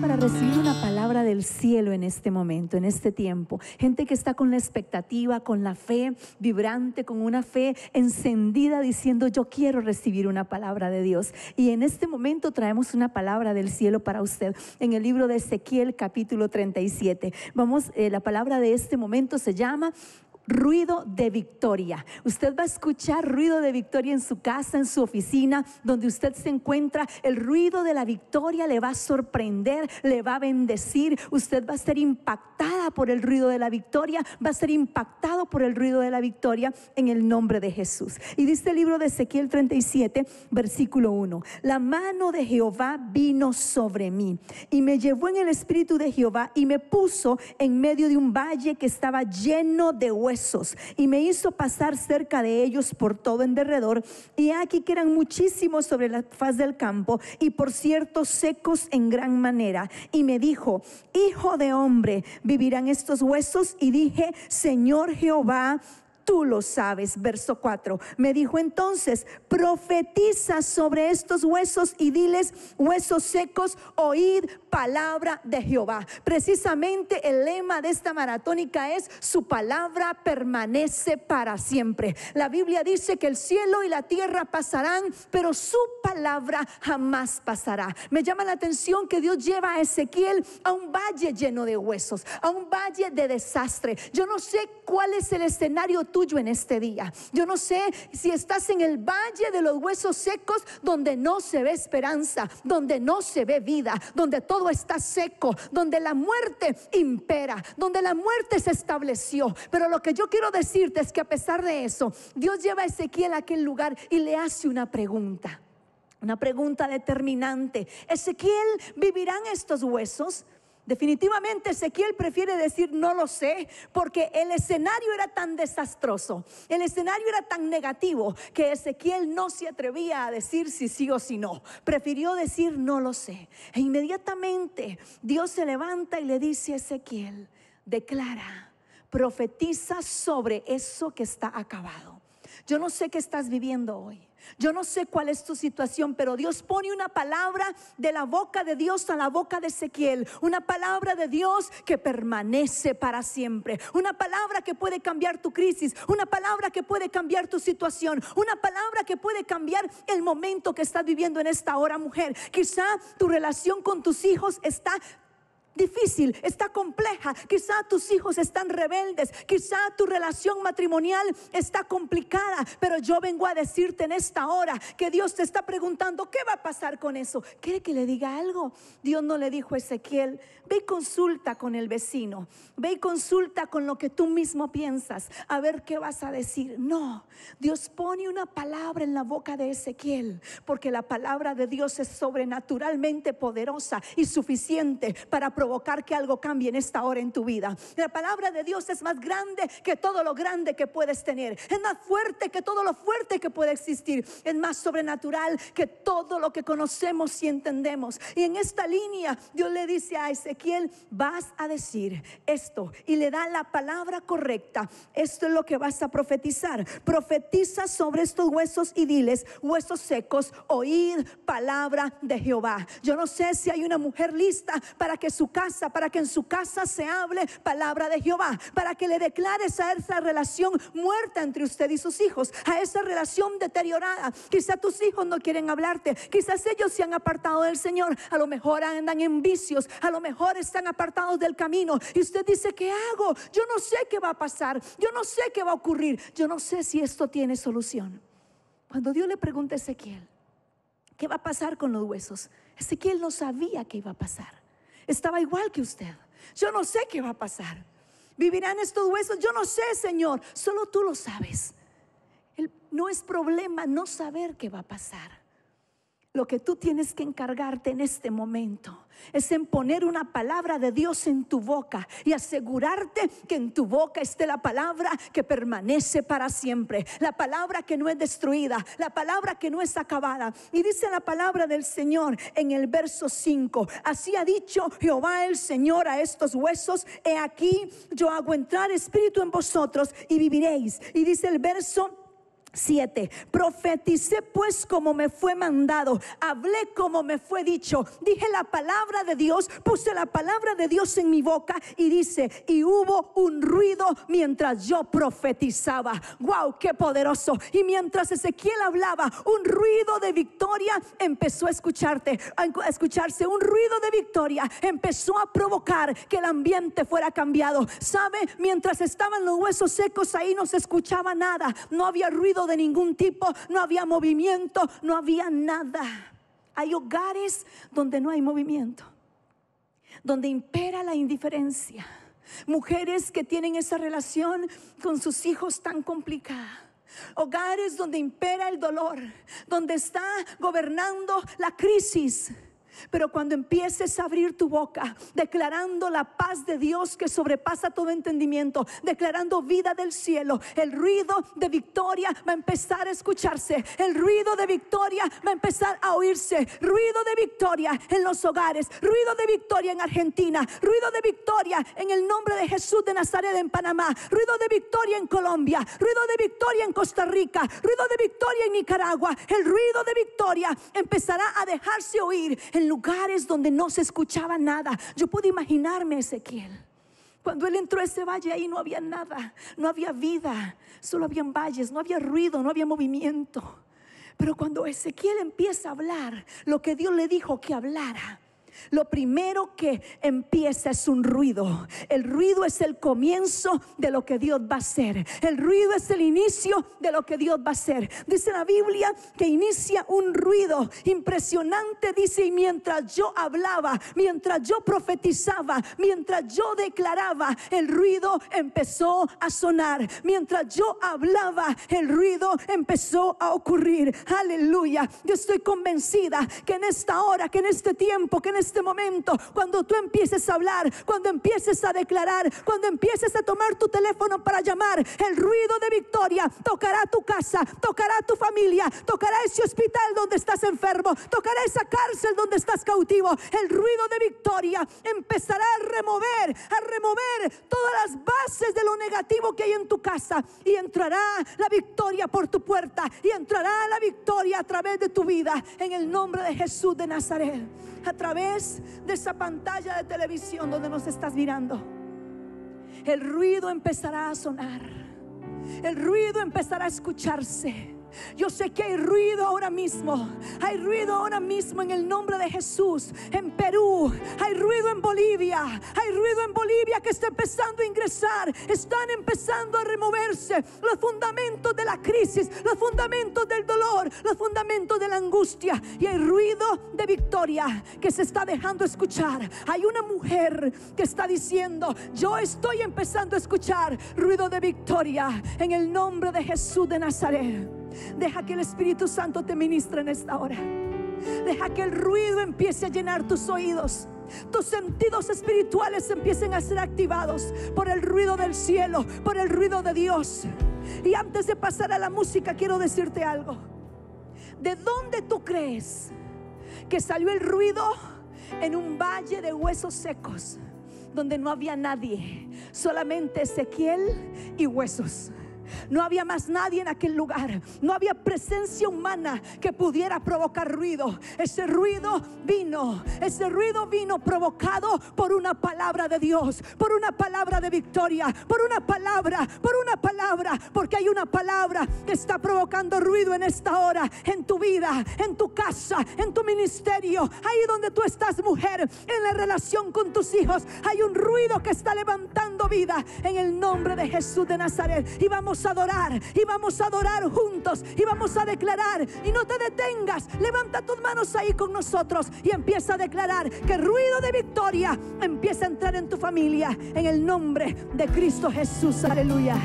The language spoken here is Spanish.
para recibir una palabra del cielo en este momento, en este tiempo. Gente que está con la expectativa, con la fe vibrante, con una fe encendida, diciendo, yo quiero recibir una palabra de Dios. Y en este momento traemos una palabra del cielo para usted. En el libro de Ezequiel capítulo 37. Vamos, eh, la palabra de este momento se llama ruido de victoria. Usted va a escuchar ruido de victoria en su casa, en su oficina, donde usted se encuentra. El ruido de la victoria le va a sorprender, le va a bendecir. Usted va a ser impactada por el ruido de la victoria, va a ser impactado por el ruido de la victoria en el nombre de Jesús. Y dice el libro de Ezequiel 37, versículo 1. La mano de Jehová vino sobre mí y me llevó en el espíritu de Jehová y me puso en medio de un valle que estaba lleno de huesos y me hizo pasar cerca de ellos por todo en derredor. Y aquí que eran muchísimos sobre la faz del campo y por cierto secos en gran manera. Y me dijo, hijo de hombre, ¿vivirán estos huesos? Y dije, Señor Jehová, tú lo sabes. Verso 4. Me dijo entonces, profetiza sobre estos huesos y diles, huesos secos, oíd palabra de Jehová. Precisamente el lema de esta maratónica es, su palabra permanece para siempre. La Biblia dice que el cielo y la tierra pasarán, pero su palabra jamás pasará. Me llama la atención que Dios lleva a Ezequiel a un valle lleno de huesos, a un valle de desastre. Yo no sé cuál es el escenario tuyo en este día. Yo no sé si estás en el valle de los huesos secos donde no se ve esperanza, donde no se ve vida, donde todo está seco, donde la muerte impera, donde la muerte se estableció. Pero lo que yo quiero decirte es que a pesar de eso, Dios lleva a Ezequiel a aquel lugar y le hace una pregunta. Una pregunta determinante. Ezequiel, ¿vivirán estos huesos? Definitivamente Ezequiel prefiere decir no lo sé porque el escenario era tan desastroso, el escenario era tan negativo que Ezequiel no se atrevía a decir si sí o si no. Prefirió decir no lo sé. E inmediatamente Dios se levanta y le dice a Ezequiel, declara, profetiza sobre eso que está acabado. Yo no sé qué estás viviendo hoy. Yo no sé cuál es tu situación, pero Dios pone una palabra de la boca de Dios a la boca de Ezequiel. Una palabra de Dios que permanece para siempre. Una palabra que puede cambiar tu crisis. Una palabra que puede cambiar tu situación. Una palabra que puede cambiar el momento que estás viviendo en esta hora, mujer. Quizá tu relación con tus hijos está difícil, está compleja. Quizá tus hijos están rebeldes, quizá tu relación matrimonial está complicada, pero yo vengo a decirte en esta hora que Dios te está preguntando, ¿qué va a pasar con eso? ¿Quiere que le diga algo? Dios no le dijo a Ezequiel, ve y consulta con el vecino, ve y consulta con lo que tú mismo piensas, a ver qué vas a decir. No, Dios pone una palabra en la boca de Ezequiel, porque la palabra de Dios es sobrenaturalmente poderosa y suficiente para provocar que algo cambie en esta hora en tu vida. La palabra de Dios es más grande que todo lo grande que puedes tener. Es más fuerte que todo lo fuerte que puede existir. Es más sobrenatural que todo lo que conocemos y entendemos. Y en esta línea Dios le dice a Ezequiel, vas a decir esto y le da la palabra correcta. Esto es lo que vas a profetizar. Profetiza sobre estos huesos y huesos secos, oíd palabra de Jehová. Yo no sé si hay una mujer lista para que su casa, para que en su casa se hable palabra de Jehová, para que le declares a esa relación muerta entre usted y sus hijos, a esa relación deteriorada. Quizá tus hijos no quieren hablarte, quizás ellos se han apartado del Señor, a lo mejor andan en vicios, a lo mejor están apartados del camino y usted dice, ¿qué hago? Yo no sé qué va a pasar, yo no sé qué va a ocurrir, yo no sé si esto tiene solución. Cuando Dios le pregunta a Ezequiel, ¿qué va a pasar con los huesos? Ezequiel no sabía qué iba a pasar estaba igual que usted. Yo no sé qué va a pasar. ¿Vivirán estos huesos? Yo no sé, Señor. Solo tú lo sabes. no es problema no saber qué va a pasar. Lo que tú tienes que encargarte en este momento es en poner una palabra de Dios en tu boca y asegurarte que en tu boca esté la palabra que permanece para siempre, la palabra que no es destruida, la palabra que no es acabada. Y dice la palabra del Señor en el verso 5, así ha dicho Jehová el Señor a estos huesos, he aquí yo hago entrar espíritu en vosotros y viviréis. Y dice el verso 7. Profeticé pues como me fue mandado, hablé como me fue dicho, dije la palabra de Dios, puse la palabra de Dios en mi boca y dice, y hubo un ruido mientras yo profetizaba. Wow, qué poderoso. Y mientras Ezequiel hablaba, un ruido de victoria empezó a escucharte, a escucharse, un ruido de victoria empezó a provocar que el ambiente fuera cambiado. ¿Sabe? Mientras estaban los huesos secos ahí no se escuchaba nada, no había ruido de ningún tipo, no había movimiento, no había nada. Hay hogares donde no hay movimiento, donde impera la indiferencia. Mujeres que tienen esa relación con sus hijos tan complicada. Hogares donde impera el dolor, donde está gobernando la crisis pero cuando empieces a abrir tu boca, declarando la paz de Dios que sobrepasa todo entendimiento, declarando vida del cielo, el ruido de victoria va a empezar a escucharse, el ruido de victoria va a empezar a oírse, ruido de victoria en los hogares, ruido de victoria en Argentina, ruido de victoria en el nombre de Jesús de Nazaret en Panamá, ruido de victoria en Colombia, ruido de victoria en Costa Rica, ruido de victoria en Nicaragua, el ruido de victoria empezará a dejarse oír lugares donde no se escuchaba nada. Yo puedo imaginarme Ezequiel. Cuando él entró a ese valle ahí no había nada, no había vida, solo habían valles, no había ruido, no había movimiento. Pero cuando Ezequiel empieza a hablar lo que Dios le dijo que hablara, lo primero que empieza es un ruido. El ruido es el comienzo de lo que Dios va a hacer. El ruido es el inicio de lo que Dios va a hacer. Dice la Biblia que inicia un ruido impresionante. Dice, y mientras yo hablaba, mientras yo profetizaba, mientras yo declaraba, el ruido empezó a sonar. Mientras yo hablaba, el ruido empezó a ocurrir. Aleluya. Yo estoy convencida que en esta hora, que en este tiempo, que en este momento, cuando tú empieces a hablar, cuando empieces a declarar, cuando empieces a tomar tu teléfono para llamar, el ruido de victoria tocará tu casa, tocará tu familia, tocará ese hospital donde estás enfermo, tocará esa cárcel donde estás cautivo. El ruido de victoria empezará a remover, a remover todas las bases de lo negativo que hay en tu casa y entrará la victoria por tu puerta y entrará la victoria a través de tu vida en el nombre de Jesús de Nazaret a través de esa pantalla de televisión donde nos estás mirando. El ruido empezará a sonar. El ruido empezará a escucharse. Yo sé que hay ruido ahora mismo. Hay ruido ahora mismo en el nombre de Jesús. En Perú. Hay ruido en Bolivia. Hay ruido en Bolivia que está empezando a ingresar. Están empezando a removerse los fundamentos de la crisis. Los fundamentos del dolor. Los fundamentos de la angustia. Y hay ruido de victoria que se está dejando escuchar. Hay una mujer que está diciendo, yo estoy empezando a escuchar ruido de victoria en el nombre de Jesús de Nazaret. Deja que el Espíritu Santo te ministre en esta hora. Deja que el ruido empiece a llenar tus oídos. Tus sentidos espirituales empiecen a ser activados por el ruido del cielo, por el ruido de Dios. Y antes de pasar a la música, quiero decirte algo. ¿De dónde tú crees que salió el ruido en un valle de huesos secos, donde no había nadie, solamente Ezequiel y huesos? No había más nadie en aquel lugar. No había presencia humana que pudiera provocar ruido. Ese ruido vino. Ese ruido vino provocado por una palabra de Dios. Por una palabra de victoria. Por una palabra. Por una palabra. Porque hay una palabra que está provocando ruido en esta hora. En tu vida. En tu casa. En tu ministerio. Ahí donde tú estás mujer. En la relación con tus hijos. Hay un ruido que está levantando vida. En el nombre de Jesús de Nazaret. Y vamos a adorar y vamos a adorar juntos y vamos a declarar y no te detengas, levanta tus manos ahí con nosotros y empieza a declarar que ruido de victoria empieza a entrar en tu familia en el nombre de Cristo Jesús, aleluya.